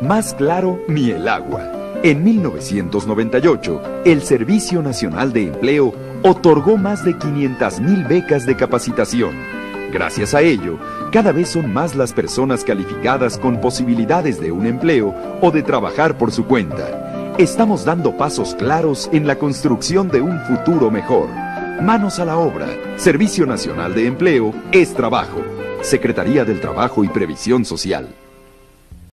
Más claro ni el agua. En 1998, el Servicio Nacional de Empleo otorgó más de 500.000 becas de capacitación. Gracias a ello, cada vez son más las personas calificadas con posibilidades de un empleo o de trabajar por su cuenta. Estamos dando pasos claros en la construcción de un futuro mejor. Manos a la obra. Servicio Nacional de Empleo es trabajo. Secretaría del Trabajo y Previsión Social.